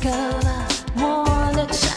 color, more. that